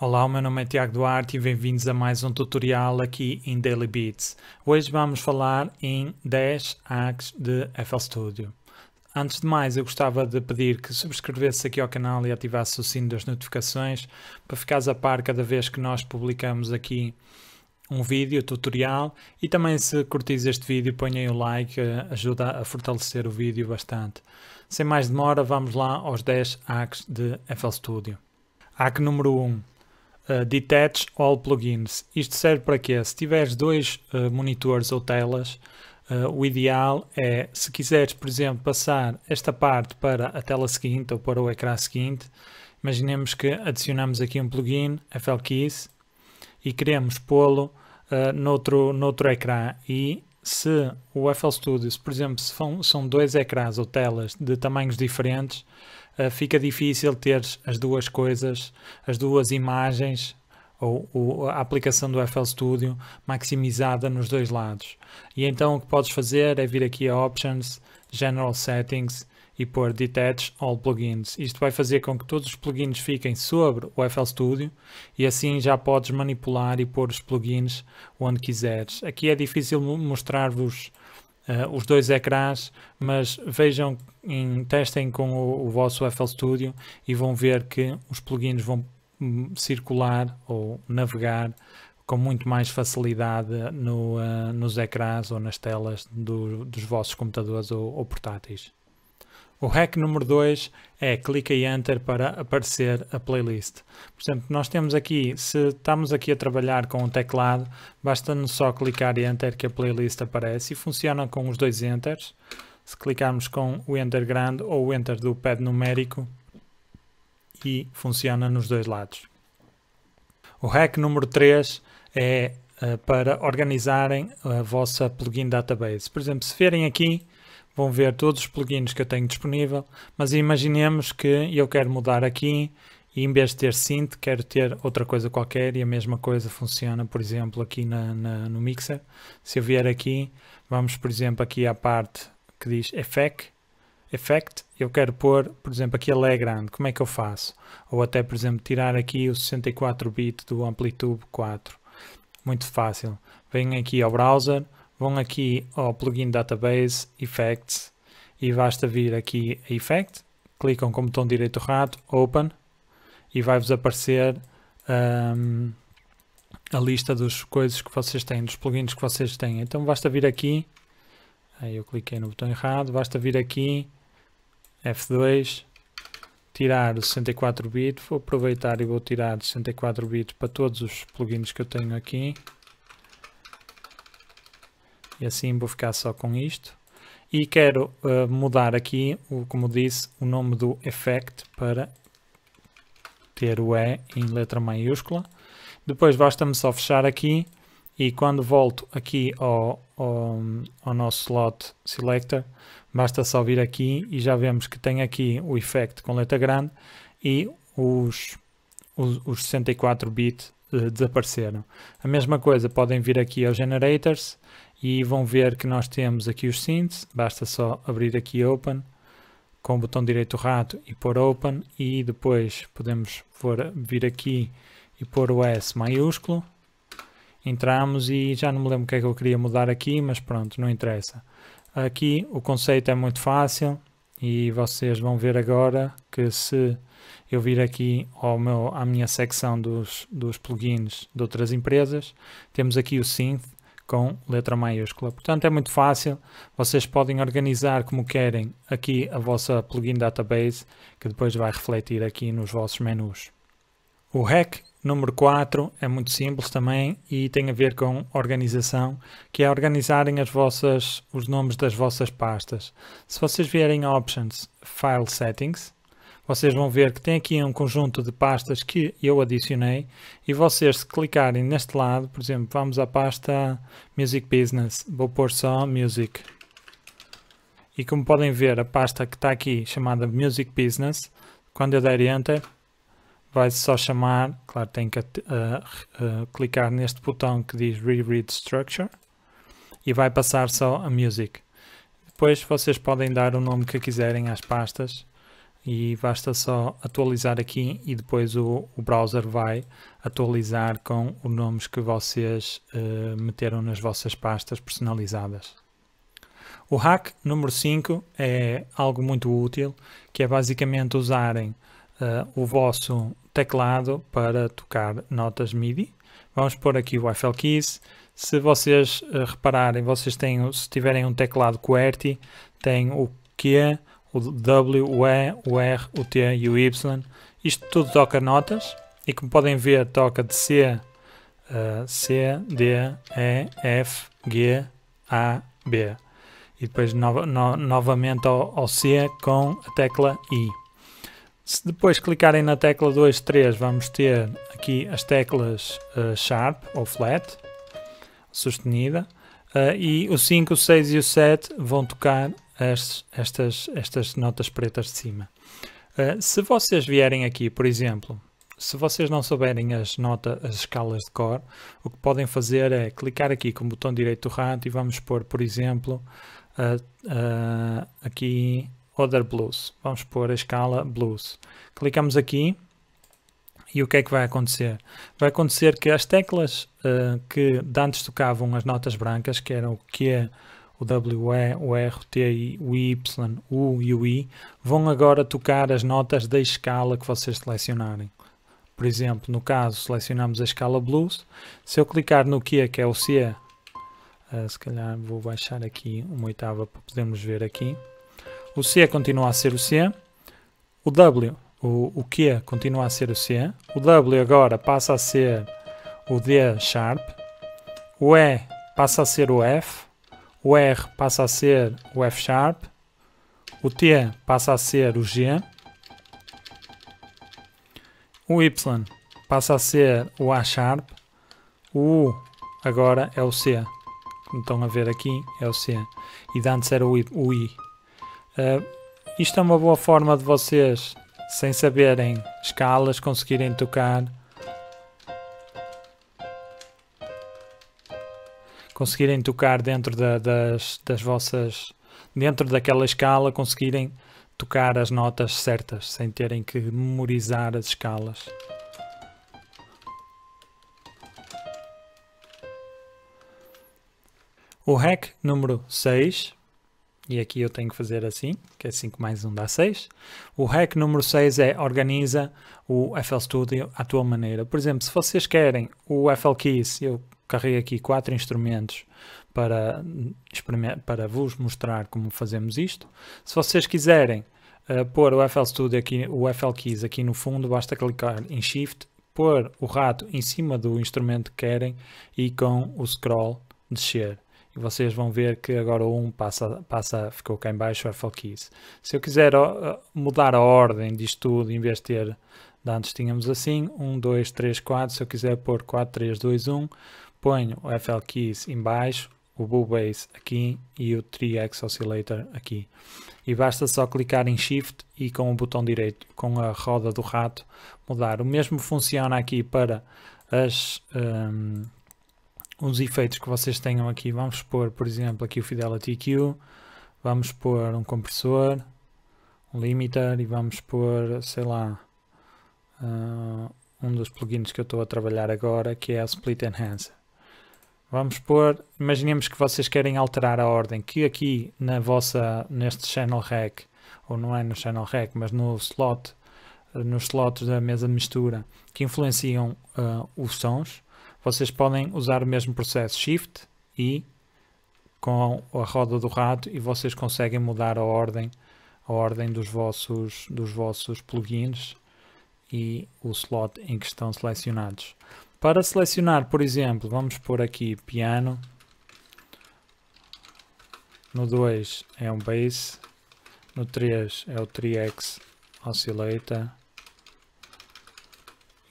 Olá, o meu nome é Tiago Duarte e bem-vindos a mais um tutorial aqui em Daily Beats. Hoje vamos falar em 10 hacks de FL Studio. Antes de mais, eu gostava de pedir que subscrevesse aqui ao canal e ativasse o sino das notificações para ficares a par cada vez que nós publicamos aqui um vídeo tutorial e também se curtis este vídeo ponham o like, ajuda a fortalecer o vídeo bastante. Sem mais demora, vamos lá aos 10 hacks de FL Studio. Hack número 1 Uh, detach all plugins. Isto serve para quê? Se tiveres dois uh, monitores ou telas, uh, o ideal é, se quiseres, por exemplo, passar esta parte para a tela seguinte ou para o ecrã seguinte, imaginemos que adicionamos aqui um plugin, FL Keys, e queremos pô-lo noutro, noutro ecrã e se o FL Studio, por exemplo, se são, dois ecrãs ou telas de tamanhos diferentes, fica difícil ter as duas coisas, as duas imagens ou, ou, a aplicação do FL Studio maximizada nos dois lados. E então o que podes fazer é vir aqui a Options, General Settings e pôr Detach All Plugins. Isto vai fazer com que todos os plugins fiquem sobre o FL Studio e assim já podes manipular e pôr os plugins onde quiseres. Aqui é difícil mostrar-vos uh, os dois ecrãs, mas vejam, em, testem com o, o, vosso FL Studio e vão ver que os plugins vão hum, circular ou navegar com muito mais facilidade no, uh, nos ecrãs ou nas telas do, dos vossos computadores ou, ou portáteis. O hack número 2 é clica e enter para aparecer a playlist. Portanto, nós temos aqui, se estamos aqui a trabalhar com o teclado, basta-nos só clicar e enter que a playlist aparece e funciona com os dois enters. Se clicarmos com o enter grande ou o enter do pad numérico e funciona nos dois lados. O hack número 3 é uh, para organizarem a vossa plugin database. Por exemplo, se verem aqui, vão ver todos os plugins que eu tenho disponível, mas imaginemos que eu quero mudar aqui e em vez de ter synth, quero ter outra coisa qualquer e a mesma coisa funciona, por exemplo, aqui na, na, no mixer. Se eu vier aqui, vamos, por exemplo, aqui à parte que diz Effect, Effect, eu quero pôr, por exemplo, aqui a Lé grande, como é que eu faço? Ou até, por exemplo, tirar aqui o 64 bit do Amplitude 4. Muito fácil. Venho aqui ao browser, vão aqui ao plugin Database, Effects, e basta vir aqui a Effect, clicam com o botão direito rato, Open, e vai-vos aparecer um, a lista dos coisas que vocês têm, dos plugins que vocês têm. Então basta vir aqui, aí eu cliquei no botão errado, basta vir aqui, F2, tirar o 64 bit, vou aproveitar e vou tirar 64 bits para todos os plugins que eu tenho aqui e assim vou ficar só com isto. E quero uh, mudar aqui, o, como disse, o nome do effect para ter o E em letra maiúscula. Depois basta-me só fechar aqui e quando volto aqui ao, ao, ao, nosso slot selector, basta só vir aqui e já vemos que tem aqui o effect com letra grande e os, os, os 64 bits uh, desapareceram. A mesma coisa, podem vir aqui aos generators e vão ver que nós temos aqui os synths, basta só abrir aqui Open com o botão direito rato e pôr Open e depois podemos vir aqui e pôr o S maiúsculo entramos e já não me lembro o que é que eu queria mudar aqui, mas pronto, não interessa. Aqui o conceito é muito fácil e vocês vão ver agora que se eu vir aqui ao meu, à minha secção dos, dos plugins de outras empresas, temos aqui o Synth com letra maiúscula. Portanto, é muito fácil. Vocês podem organizar como querem aqui a vossa plugin database, que depois vai refletir aqui nos vossos menus. O hack número 4 é muito simples também e tem a ver com organização, que é organizarem as vossas, os nomes das vossas pastas. Se vocês vierem a Options, File Settings, vocês vão ver que tem aqui um conjunto de pastas que eu adicionei e vocês se clicarem neste lado, por exemplo, vamos à pasta Music Business, vou pôr só Music. E como podem ver, a pasta que está aqui chamada Music Business, quando eu der Enter, vai só chamar, claro, tem que uh, uh, clicar neste botão que diz Reread Structure e vai passar só a Music. Depois vocês podem dar o nome que quiserem às pastas e basta só atualizar aqui e depois o, o browser vai atualizar com os nomes que vocês uh, meteram nas vossas pastas personalizadas. O hack número 5 é algo muito útil, que é basicamente usarem uh, o vosso teclado para tocar notas MIDI. Vamos pôr aqui o FL Keys. Se vocês uh, repararem, vocês têm, se tiverem um teclado QWERTY, tem o Q, o W, o E, o R, o T e o Y. Isto tudo toca notas e como podem ver toca de C, uh, C, D, E, F, G, A, B. E depois no, no, novamente ao, ao C com a tecla I. Se depois clicarem na tecla 2, 3, vamos ter aqui as teclas uh, Sharp ou Flat, sostenida, uh, e o 5, o 6 e o 7 vão tocar as, estas, estas notas pretas de cima. Uh, se vocês vierem aqui, por exemplo, se vocês não souberem as notas, as escalas de cor, o que podem fazer é clicar aqui com o botão direito do rato e vamos pôr, por exemplo, uh, uh, aqui Other Blues. Vamos pôr a escala Blues. Clicamos aqui e o que é que vai acontecer? Vai acontecer que as teclas uh, que antes tocavam as notas brancas, que eram o Q, o W, E, o R, o T, o Y, o U e o I, vão agora tocar as notas da escala que vocês selecionarem. Por exemplo, no caso, selecionamos a escala Blues. Se eu clicar no Q, que é o C, uh, se calhar vou baixar aqui uma oitava para podermos ver aqui. O C continua a ser o C. O W, o, o Q continua a ser o C. O W agora passa a ser o D sharp. O E passa a ser o F o R passa a ser o F sharp, o T passa a ser o G, o Y passa a ser o A sharp, o U agora é o C, como estão a ver aqui é o C, e de antes era o I. Uh, isto é uma boa forma de vocês, sem saberem escalas, conseguirem tocar conseguirem tocar dentro da, das, das vossas. dentro daquela escala, conseguirem tocar as notas certas, sem terem que memorizar as escalas. O hack número 6, e aqui eu tenho que fazer assim, que é 5 mais 1 dá 6. O hack número 6 é organiza o FL Studio à tua maneira. Por exemplo, se vocês querem o FL Keys, eu carreguei aqui quatro instrumentos para, para vos mostrar como fazemos isto. Se vocês quiserem uh, pôr o FL Studio aqui, o FL Keys aqui no fundo, basta clicar em Shift, pôr o rato em cima do instrumento que querem e com o scroll descer. E vocês vão ver que agora o 1 passa, passa, ficou cá em baixo o FL Keys. Se eu quiser uh, mudar a ordem disto tudo, em vez de ter, antes tínhamos assim, 1, 2, 3, 4, se eu quiser pôr 4, 3, 2, 1, ponho o FL Keys em baixo, o Bull Bass aqui e o 3X Oscillator aqui. E basta só clicar em Shift e com o botão direito, com a roda do rato, mudar. O mesmo funciona aqui para as, um, os efeitos que vocês tenham aqui. Vamos pôr, por exemplo, aqui o Fidelity EQ, vamos pôr um compressor, um limiter e vamos pôr, sei lá, uh, um dos plugins que eu estou a trabalhar agora, que é a Split Enhancer. Vamos pôr, imaginemos que vocês querem alterar a ordem, que aqui na vossa, neste channel rack, ou não é no channel rack, mas no slot, nos slots da mesa de mistura, que influenciam uh, os sons, vocês podem usar o mesmo processo Shift e com a roda do rato e vocês conseguem mudar a ordem, a ordem dos vossos, dos vossos plugins e o slot em que estão selecionados. Para selecionar, por exemplo, vamos pôr aqui piano. No 2 é um bass. No 3 é o 3X Oscillator.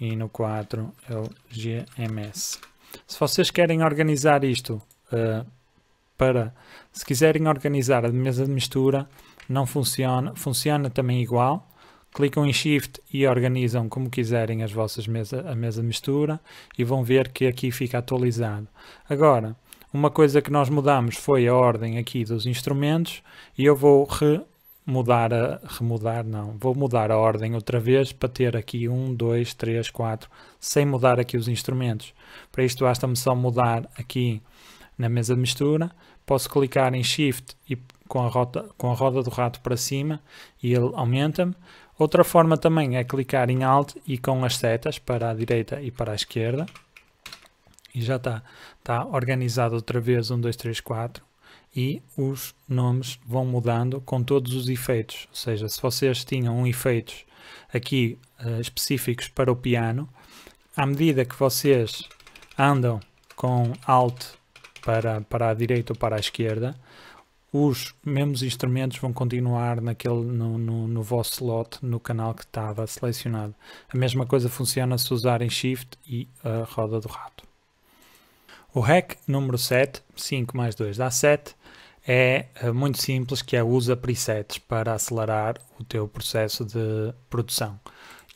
E no 4 é o GMS. Se vocês querem organizar isto uh, para, se quiserem organizar a mesa de mistura, não funciona, funciona também igual clicam em Shift e organizam como quiserem as vossas mesa, a mesa mistura e vão ver que aqui fica atualizado. Agora, uma coisa que nós mudamos foi a ordem aqui dos instrumentos e eu vou mudar a remudar, não, vou mudar a ordem outra vez para ter aqui 1, 2, 3, 4, sem mudar aqui os instrumentos. Para isto basta-me só mudar aqui na mesa mistura, posso clicar em Shift e com a, rota, com a roda do rato para cima e ele aumenta-me. Outra forma também é clicar em Alt e com as setas para a direita e para a esquerda. E já está, está organizado outra vez 1, 2, 3, 4 e os nomes vão mudando com todos os efeitos. Ou seja, se vocês tinham efeitos aqui uh, específicos para o piano, à medida que vocês andam com Alt para, para a direita ou para a esquerda, os mesmos instrumentos vão continuar naquele, no, no, no vosso slot, no canal que estava selecionado. A mesma coisa funciona se usarem Shift e a roda do rato. O hack número 7, 5 mais 2 dá 7, é eh, muito simples, que é usa presets para acelerar o teu processo de produção.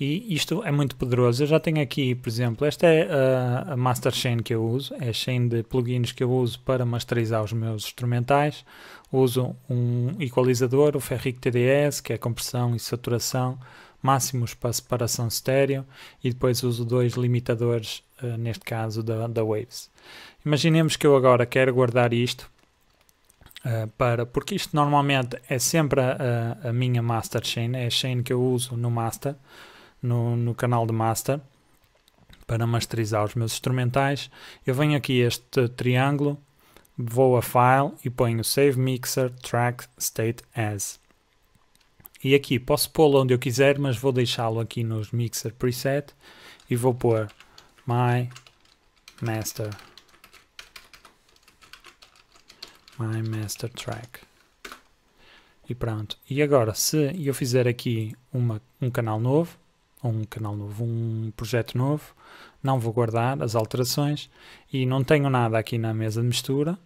E isto é muito poderoso. Eu já tenho aqui, por exemplo, esta é a, a Master Chain que eu uso, é a chain de plugins que eu uso para masterizar os meus instrumentais. Uso um equalizador, o Ferric TDS, que é compressão e saturação, máximos para separação estéreo, e depois uso dois limitadores, uh, neste caso da, da Waves. Imaginemos que eu agora quero guardar isto Uh, para, porque isto normalmente é sempre a, a, a, minha master chain, é a chain que eu uso no master, no, no canal de master, para masterizar os meus instrumentais. Eu venho aqui este triângulo, vou a File e ponho Save Mixer Track State As. E aqui posso pô-lo onde eu quiser, mas vou deixá-lo aqui nos Mixer Preset e vou pôr My Master My Master Track. E pronto. E agora, se eu fizer aqui uma, um canal novo, um canal novo, um projeto novo, não vou guardar as alterações e não tenho nada aqui na mesa de mistura.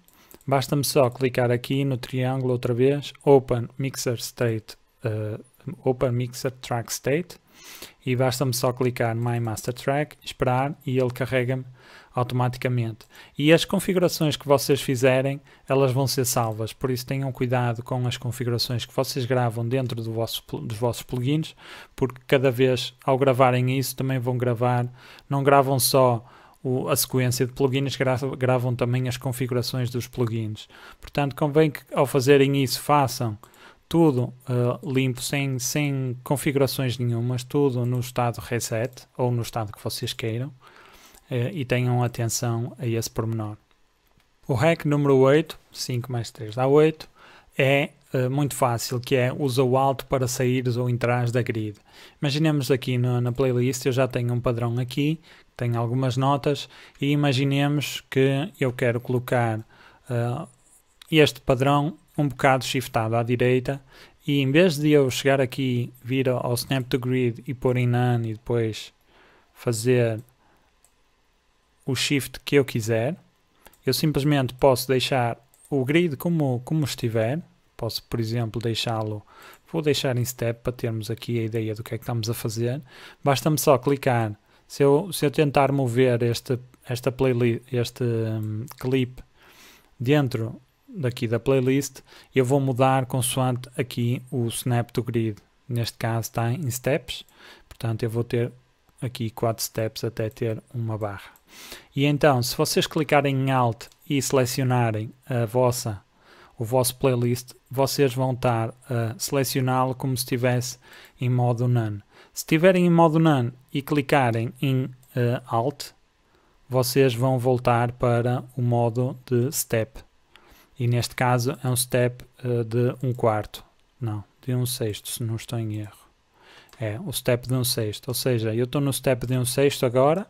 Basta-me só clicar aqui no triângulo outra vez, Open Mixer State, uh, Open Mixer Track State e basta-me só clicar My Master Track, esperar e ele carrega-me automaticamente. E as configurações que vocês fizerem, elas vão ser salvas, por isso tenham cuidado com as configurações que vocês gravam dentro do vosso, dos vossos plugins, porque cada vez ao gravarem isso também vão gravar, não gravam só o, a sequência de plugins, gravam, gravam também as configurações dos plugins. Portanto, convém que ao fazerem isso façam tudo uh, limpo, sem, sem configurações nenhumas, tudo no estado reset ou no estado que vocês queiram uh, e tenham atenção a esse pormenor. O hack número 8, 5 mais 3 dá 8, é uh, muito fácil, que é usa o Alt para sair ou entrar da grid. Imaginemos aqui no, na playlist, eu já tenho um padrão aqui, tem algumas notas, e imaginemos que eu quero colocar uh, este padrão um bocado shiftado à direita e em vez de eu chegar aqui, vir ao Snap to Grid e pôr em None e depois fazer o shift que eu quiser, eu simplesmente posso deixar o grid como, como estiver, posso por exemplo deixá-lo, vou deixar em step para termos aqui a ideia do que é que estamos a fazer, basta-me só clicar, se eu, se eu tentar mover este, esta playlist, este um, clip dentro daqui da playlist, eu vou mudar consoante aqui o snap do grid. Neste caso está em steps, portanto eu vou ter aqui 4 steps até ter uma barra. E então, se vocês clicarem em Alt e selecionarem a vossa, o vosso playlist, vocês vão estar a selecioná-lo como se estivesse em modo None. Se estiverem em modo None e clicarem em uh, Alt, vocês vão voltar para o modo de Step e neste caso é um step uh, de um quarto, não, de um sexto, se não estou em erro. É o step de um sexto, ou seja, eu estou no step de um sexto agora,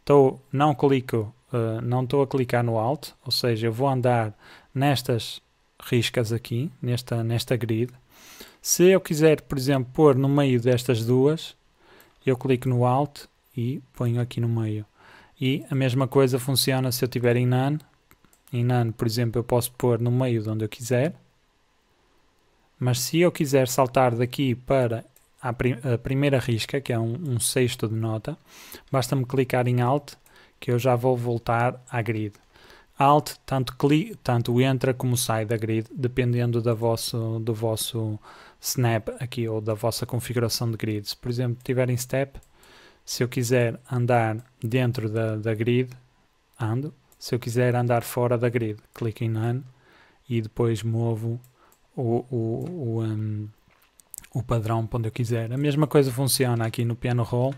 estou, não clico, uh, não estou a clicar no alt, ou seja, eu vou andar nestas riscas aqui, nesta, nesta grid. Se eu quiser, por exemplo, pôr no meio destas duas, eu clico no alt e ponho aqui no meio. E a mesma coisa funciona se eu tiver em none, em nano, por exemplo, eu posso pôr no meio de onde eu quiser. Mas se eu quiser saltar daqui para a, prim a primeira risca, que é um, um sexto de nota, basta-me clicar em Alt, que eu já vou voltar à grid. Alt tanto, tanto entra como sai da grid, dependendo da vosso, do vosso snap aqui ou da vossa configuração de grid. Se por exemplo tiverem step, se eu quiser andar dentro da, da grid, ando. Se eu quiser andar fora da grid, clico em None e depois movo o, o, o, um, o padrão para onde eu quiser. A mesma coisa funciona aqui no piano roll.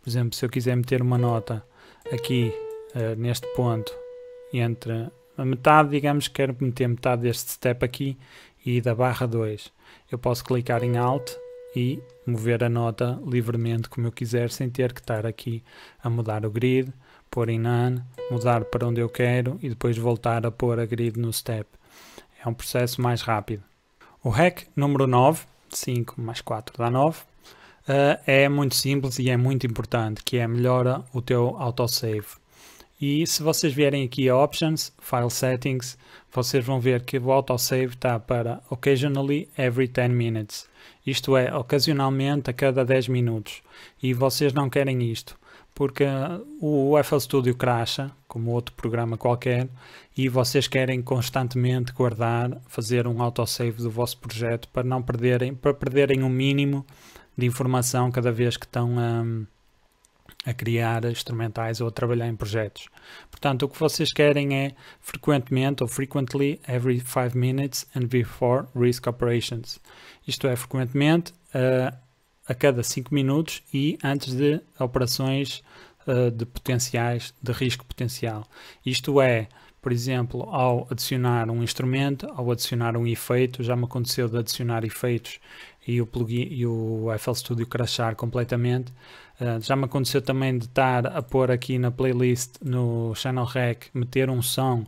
Por exemplo, se eu quiser meter uma nota aqui uh, neste ponto entre a metade, digamos que quero meter metade deste step aqui e da barra 2. Eu posso clicar em Alt e mover a nota livremente como eu quiser, sem ter que estar aqui a mudar o grid, pôr em None, mudar para onde eu quero e depois voltar a pôr a grid no step. É um processo mais rápido. O hack número 9, 5 mais 4 dá 9, uh, é muito simples e é muito importante, que é melhora o teu autosave. E se vocês vierem aqui a Options, File Settings, vocês vão ver que o autosave está para Occasionally Every 10 Minutes. Isto é, ocasionalmente a cada 10 minutos. E vocês não querem isto, porque o FL Studio crasha, como outro programa qualquer, e vocês querem constantemente guardar, fazer um autosave do vosso projeto para não perderem, para perderem o um mínimo de informação cada vez que estão a... Um, a criar instrumentais ou a trabalhar em projetos. Portanto, o que vocês querem é frequentemente ou frequently every 5 minutes and before risk operations. Isto é, frequentemente uh, a cada 5 minutos e antes de operações uh, de potenciais, de risco potencial. Isto é, por exemplo, ao adicionar um instrumento, ao adicionar um efeito, já me aconteceu de adicionar efeitos e o plugin e o FL Studio crashar completamente. Uh, já me aconteceu também de estar a pôr aqui na playlist no Channel Rec, meter um som,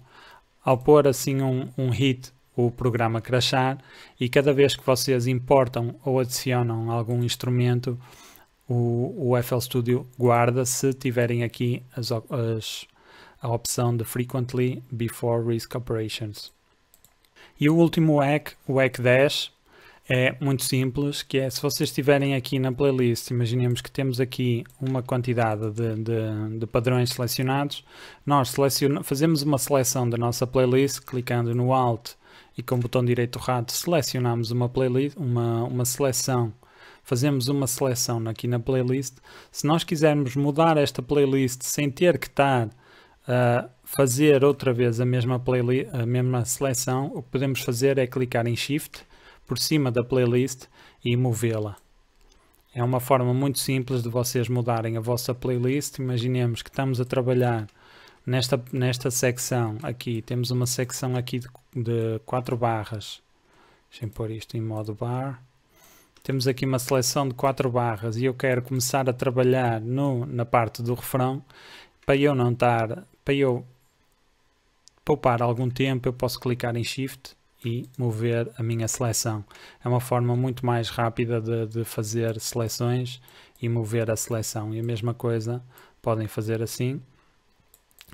ao pôr assim um, um hit, o programa crashar e cada vez que vocês importam ou adicionam algum instrumento, o, o FL Studio guarda se tiverem aqui as, as, a opção de Frequently Before Risk Operations. E o último hack, o hack 10, é muito simples, que é se vocês estiverem aqui na playlist, imaginemos que temos aqui uma quantidade de, de, de padrões selecionados, nós fazemos uma seleção da nossa playlist, clicando no Alt e com o botão direito do rato selecionamos uma playlist, uma, uma seleção, fazemos uma seleção aqui na playlist. Se nós quisermos mudar esta playlist sem ter que estar a fazer outra vez a mesma, playlist, a mesma seleção, o que podemos fazer é clicar em Shift por cima da playlist e movê-la. É uma forma muito simples de vocês mudarem a vossa playlist. Imaginemos que estamos a trabalhar nesta, nesta secção aqui. Temos uma secção aqui de, de quatro barras. Deixem pôr isto em modo bar. Temos aqui uma seleção de quatro barras e eu quero começar a trabalhar no, na parte do refrão. Para eu não estar, para eu poupar algum tempo, eu posso clicar em Shift e mover a minha seleção. É uma forma muito mais rápida de, de, fazer seleções e mover a seleção. E a mesma coisa podem fazer assim,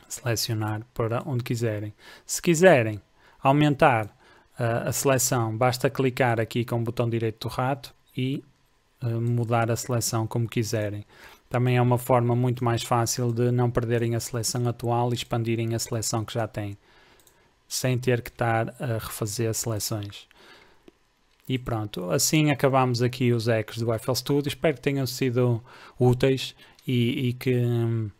selecionar para onde quiserem. Se quiserem aumentar uh, a seleção, basta clicar aqui com o botão direito do rato e uh, mudar a seleção como quiserem. Também é uma forma muito mais fácil de não perderem a seleção atual e expandirem a seleção que já têm sem ter que estar a refazer seleções. E pronto, assim acabamos aqui os ecos do FL Studio. Espero que tenham sido úteis e, e que hum,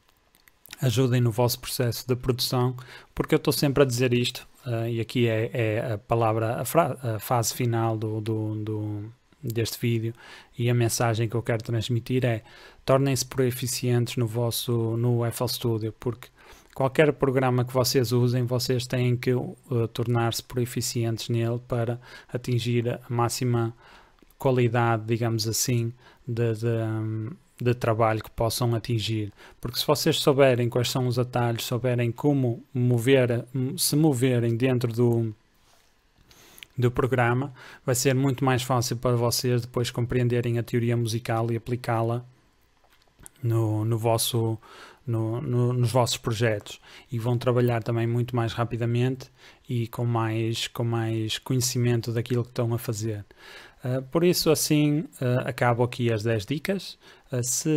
ajudem no vosso processo de produção, porque eu estou sempre a dizer isto, uh, e aqui é, é, a palavra, a, a fase final do, do, do, deste vídeo, e a mensagem que eu quero transmitir é tornem-se proeficientes no vosso no FL Studio, porque Qualquer programa que vocês usem, vocês têm que uh, tornar-se proeficientes nele para atingir a máxima qualidade, digamos assim, de, de, um, de, trabalho que possam atingir. Porque se vocês souberem quais são os atalhos, souberem como mover, se moverem dentro do, do programa, vai ser muito mais fácil para vocês depois compreenderem a teoria musical e aplicá-la no, no vosso no, no, nos vossos projetos e vão trabalhar também muito mais rapidamente e com mais, com mais conhecimento daquilo que estão a fazer. Uh, por isso, assim, uh, acabo aqui as 10 dicas. Uh, se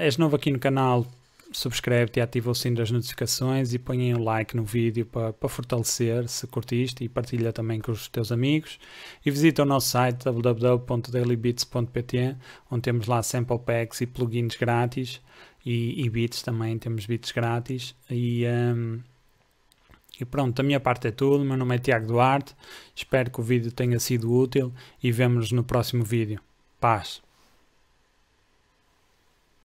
és novo aqui no canal, subscreve-te e ativa o sino das notificações e põe um like no vídeo para, para fortalecer se curtiste e partilha também com os teus amigos. E visita o nosso site www.dailybits.pt onde temos lá sample packs e plugins grátis e, e bits também, temos bits grátis. E, um, e pronto, da minha parte é tudo. Meu nome é Tiago Duarte. Espero que o vídeo tenha sido útil e vemos no próximo vídeo. Paz!